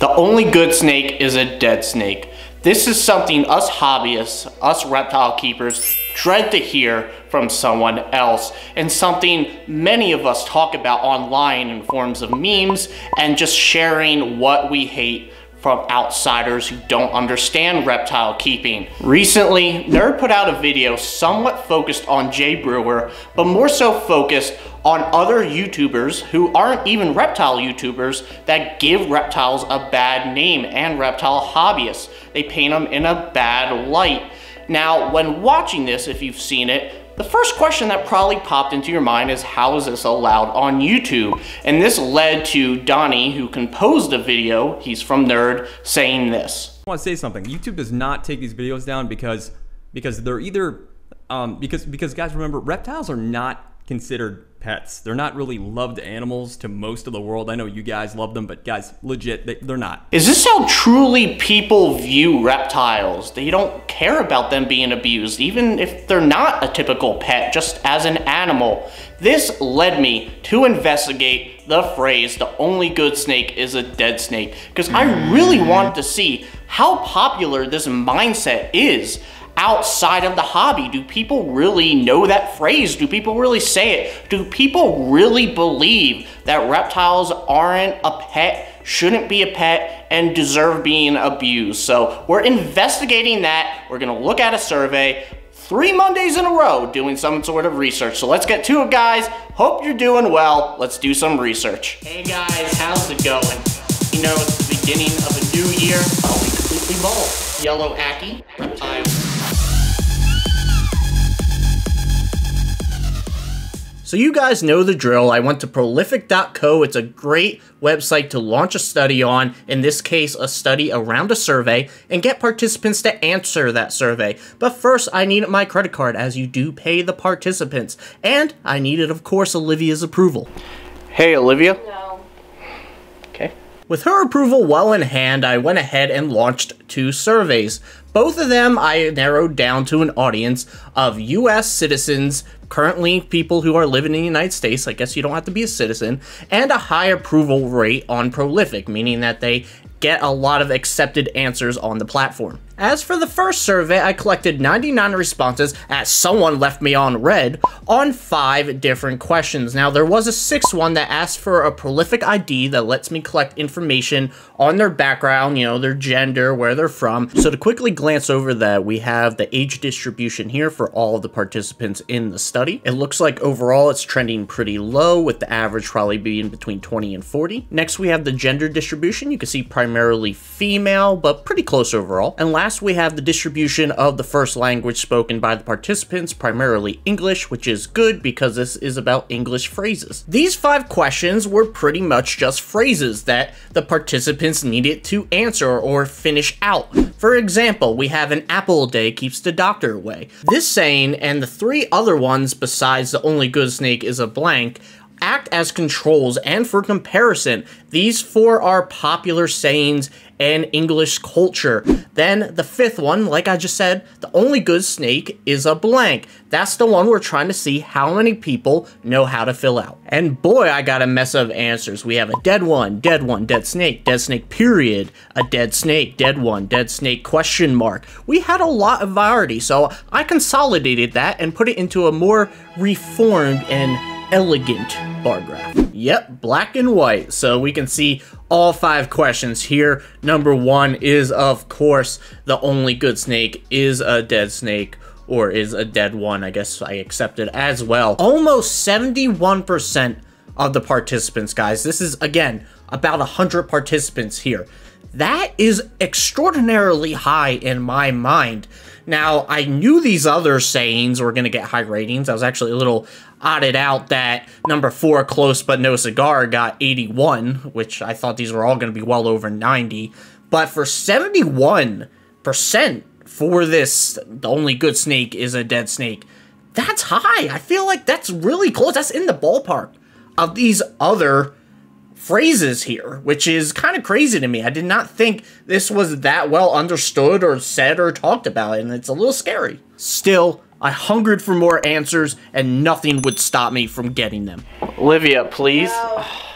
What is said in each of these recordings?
The only good snake is a dead snake. This is something us hobbyists, us reptile keepers, dread to hear from someone else, and something many of us talk about online in forms of memes and just sharing what we hate from outsiders who don't understand reptile keeping. Recently, Nerd put out a video somewhat focused on Jay Brewer, but more so focused on other YouTubers who aren't even reptile YouTubers that give reptiles a bad name and reptile hobbyists. They paint them in a bad light. Now, when watching this, if you've seen it, the first question that probably popped into your mind is how is this allowed on YouTube? And this led to Donnie, who composed a video, he's from Nerd, saying this. I want to say something. YouTube does not take these videos down because because they're either um, because because guys remember reptiles are not considered pets. They're not really loved animals to most of the world. I know you guys love them, but guys, legit, they, they're not. Is this how truly people view reptiles? They don't care about them being abused, even if they're not a typical pet, just as an animal. This led me to investigate the phrase, the only good snake is a dead snake, because I really wanted to see how popular this mindset is outside of the hobby? Do people really know that phrase? Do people really say it? Do people really believe that reptiles aren't a pet, shouldn't be a pet, and deserve being abused? So we're investigating that. We're gonna look at a survey three Mondays in a row doing some sort of research. So let's get to it, guys. Hope you're doing well. Let's do some research. Hey guys, how's it going? You know, it's the beginning of a new year. Oh, we completely bald. Yellow Aki, reptile. So you guys know the drill. I went to prolific.co. It's a great website to launch a study on, in this case, a study around a survey, and get participants to answer that survey. But first, I needed my credit card, as you do pay the participants. And I needed, of course, Olivia's approval. Hey, Olivia. No. With her approval well in hand, I went ahead and launched two surveys. Both of them I narrowed down to an audience of US citizens currently people who are living in the United States, I guess you don't have to be a citizen, and a high approval rate on Prolific, meaning that they get a lot of accepted answers on the platform. As for the first survey, I collected 99 responses, as someone left me on red, on five different questions. Now, there was a sixth one that asked for a prolific ID that lets me collect information on their background, you know, their gender, where they're from. So to quickly glance over that, we have the age distribution here for all of the participants in the study. It looks like overall it's trending pretty low, with the average probably being between 20 and 40. Next, we have the gender distribution. You can see primarily female, but pretty close overall. And last Last, we have the distribution of the first language spoken by the participants, primarily English, which is good because this is about English phrases. These five questions were pretty much just phrases that the participants needed to answer or finish out. For example, we have an apple a day keeps the doctor away. This saying and the three other ones besides the only good snake is a blank act as controls and for comparison, these four are popular sayings and English culture. Then the fifth one, like I just said, the only good snake is a blank. That's the one we're trying to see how many people know how to fill out. And boy, I got a mess of answers. We have a dead one, dead one, dead snake, dead snake period, a dead snake, dead one, dead snake question mark. We had a lot of variety, so I consolidated that and put it into a more reformed and elegant bar graph. Yep, black and white. So we can see all five questions here. Number one is, of course, the only good snake is a dead snake or is a dead one. I guess I accept it as well. Almost 71% of the participants, guys. This is, again, about 100 participants here. That is extraordinarily high in my mind. Now, I knew these other sayings were going to get high ratings. I was actually a little odded out that number four, Close But No Cigar, got 81, which I thought these were all going to be well over 90. But for 71% for this, the only good snake is a dead snake, that's high. I feel like that's really close. That's in the ballpark of these other phrases here, which is kind of crazy to me. I did not think this was that well understood or said or talked about, and it's a little scary. Still, I hungered for more answers, and nothing would stop me from getting them. Olivia, please. No. Ah.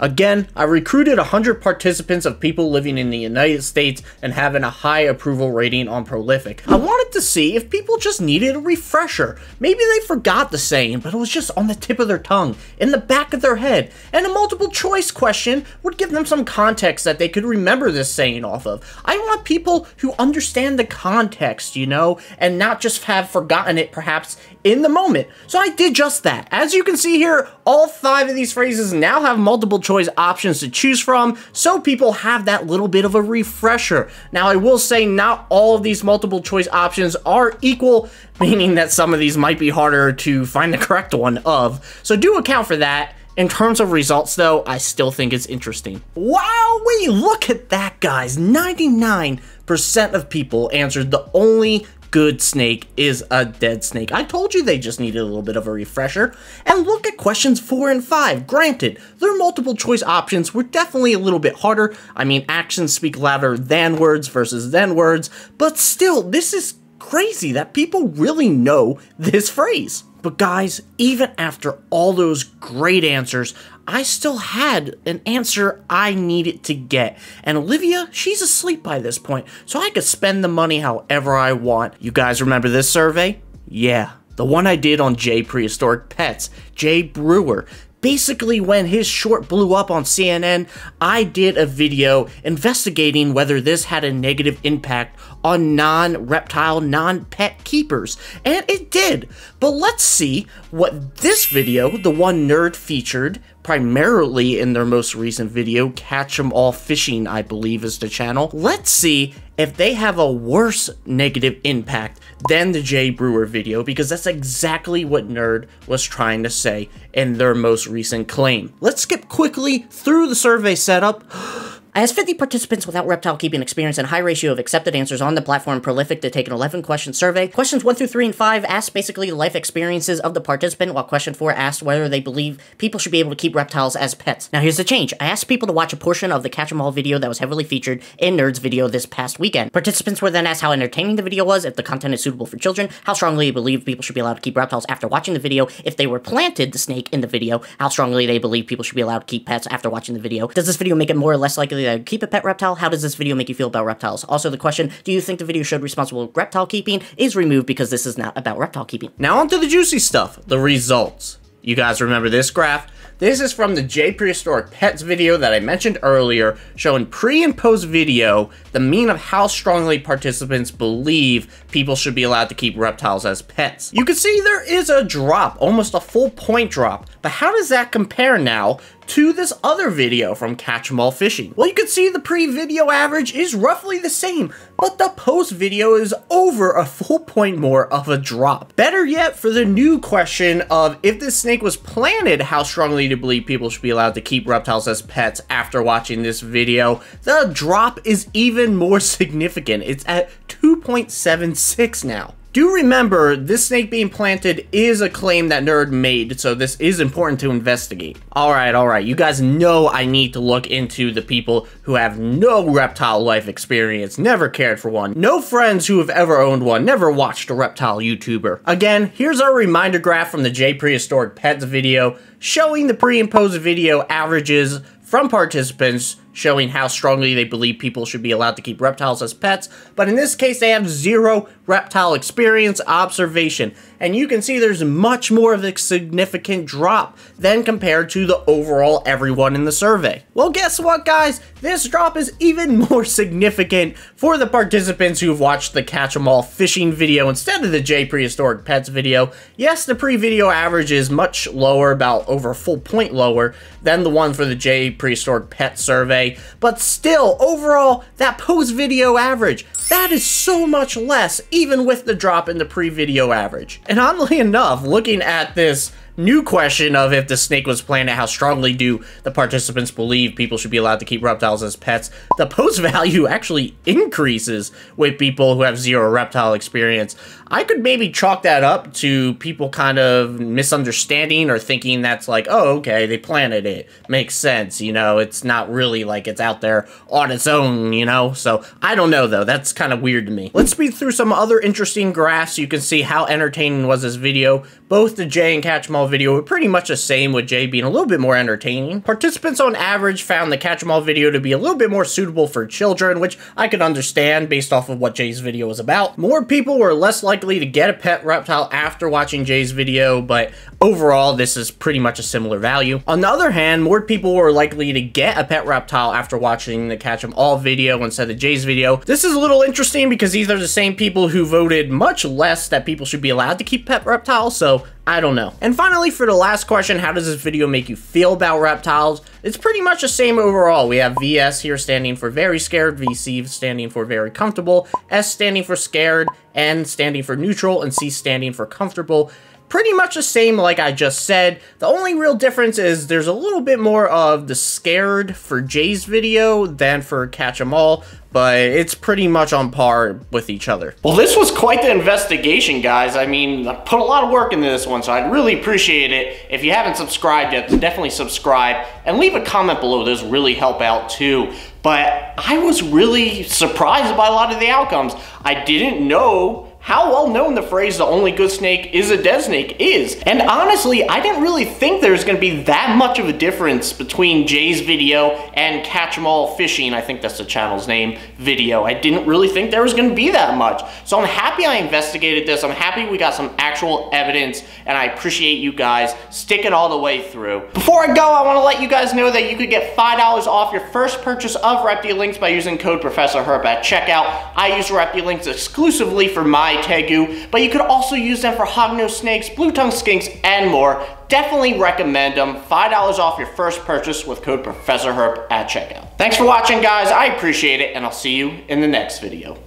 Again, I recruited 100 participants of people living in the United States and having a high approval rating on Prolific. I wanted to see if people just needed a refresher. Maybe they forgot the saying, but it was just on the tip of their tongue, in the back of their head, and a multiple choice question would give them some context that they could remember this saying off of. I want people who understand the context, you know, and not just have forgotten it perhaps in the moment. So I did just that. As you can see here, all five of these phrases now have multiple choice options to choose from, so people have that little bit of a refresher. Now, I will say not all of these multiple choice options are equal, meaning that some of these might be harder to find the correct one of. So do account for that. In terms of results, though, I still think it's interesting. Wow, we look at that, guys. 99% of people answered the only good snake is a dead snake. I told you they just needed a little bit of a refresher. And look at questions 4 and 5. Granted, their multiple choice options were definitely a little bit harder. I mean, actions speak louder than words versus then words, but still, this is crazy that people really know this phrase. But guys, even after all those great answers, I still had an answer I needed to get. And Olivia, she's asleep by this point, so I could spend the money however I want. You guys remember this survey? Yeah, the one I did on Jay Prehistoric Pets, Jay Brewer. Basically, when his short blew up on CNN, I did a video investigating whether this had a negative impact on non-reptile, non-pet keepers, and it did. But let's see what this video, the one Nerd featured, primarily in their most recent video, Catch 'em All Fishing, I believe is the channel. Let's see if they have a worse negative impact than the Jay Brewer video, because that's exactly what Nerd was trying to say in their most recent claim. Let's skip quickly through the survey setup. I asked 50 participants without reptile keeping experience and high ratio of accepted answers on the platform Prolific to take an 11 question survey. Questions 1 through 3 and 5 asked basically the life experiences of the participant, while question 4 asked whether they believe people should be able to keep reptiles as pets. Now here's the change. I asked people to watch a portion of the Catch 'em All video that was heavily featured in Nerd's video this past weekend. Participants were then asked how entertaining the video was, if the content is suitable for children, how strongly they believe people should be allowed to keep reptiles after watching the video, if they were planted the snake in the video, how strongly they believe people should be allowed to keep pets after watching the video. Does this video make it more or less likely to keep a pet reptile? How does this video make you feel about reptiles? Also the question, do you think the video showed responsible reptile keeping is removed because this is not about reptile keeping? Now onto the juicy stuff, the results. You guys remember this graph? This is from the Jay Prehistoric Pets video that I mentioned earlier, showing pre and post video the mean of how strongly participants believe people should be allowed to keep reptiles as pets. You can see there is a drop, almost a full point drop, but how does that compare now to this other video from Catch 'em All Fishing. Well, you can see the pre-video average is roughly the same, but the post-video is over a full point more of a drop. Better yet, for the new question of if this snake was planted, how strongly do you believe people should be allowed to keep reptiles as pets after watching this video, the drop is even more significant. It's at 2.76 now. Do remember, this snake being planted is a claim that Nerd made, so this is important to investigate. Alright, alright, you guys know I need to look into the people who have no reptile life experience, never cared for one, no friends who have ever owned one, never watched a reptile YouTuber. Again, here's our reminder graph from the Jay Prehistoric Pets video, showing the pre and post video averages from participants showing how strongly they believe people should be allowed to keep reptiles as pets, but in this case they have zero reptile experience observation, and you can see there's much more of a significant drop than compared to the overall everyone in the survey. Well guess what guys, this drop is even more significant for the participants who've watched the Catch 'em All fishing video instead of the Jay Prehistoric Pets video. Yes, the pre-video average is much lower, about over a full point lower, than the one for the Jay Prehistoric Pet survey, but still, overall, that post-video average, that is so much less, even with the drop in the pre-video average. And oddly enough, looking at this new question of if the snake was planted, how strongly do the participants believe people should be allowed to keep reptiles as pets, the post value actually increases with people who have zero reptile experience. I could maybe chalk that up to people kind of misunderstanding or thinking that's like, oh, okay, they planted it. Makes sense, you know, it's not really like it's out there on its own, you know? So I don't know though, that's kind of weird to me. Let's speed through some other interesting graphs you can see how entertaining was this video. Both the Jay and Catch 'em All video were pretty much the same with Jay being a little bit more entertaining. Participants on average found the Catch 'em All video to be a little bit more suitable for children, which I could understand based off of what Jay's video was about. More people were less likely to get a pet reptile after watching Jay's video, but overall this is pretty much a similar value. On the other hand, more people were likely to get a pet reptile after watching the Catch 'em All video instead of Jay's video. This is a little interesting because these are the same people who voted much less that people should be allowed to keep pet reptiles, so I don't know. And finally, for the last question, how does this video make you feel about reptiles? It's pretty much the same overall. We have VS here standing for very scared, VC standing for very comfortable, S standing for scared, N standing for neutral, and C standing for comfortable pretty much the same like I just said. The only real difference is there's a little bit more of the scared for Jay's video than for Catch 'em All, but it's pretty much on par with each other. Well, this was quite the investigation, guys. I mean, I put a lot of work into this one, so I'd really appreciate it. If you haven't subscribed yet, definitely subscribe and leave a comment below. Those really help out too. But I was really surprised by a lot of the outcomes. I didn't know how well known the phrase the only good snake is a dead snake is. And honestly, I didn't really think there's gonna be that much of a difference between Jay's video and Catch 'em All Fishing, I think that's the channel's name, video. I didn't really think there was gonna be that much. So I'm happy I investigated this. I'm happy we got some actual evidence and I appreciate you guys sticking all the way through. Before I go, I wanna let you guys know that you could get $5 off your first purchase of Reptilinks by using code Professor Herp at checkout. I use Reptilinks exclusively for my tegu, but you could also use them for hognose snakes, blue tongue skinks, and more. Definitely recommend them. $5 off your first purchase with code Professor Herp at checkout. Thanks for watching, guys. I appreciate it, and I'll see you in the next video.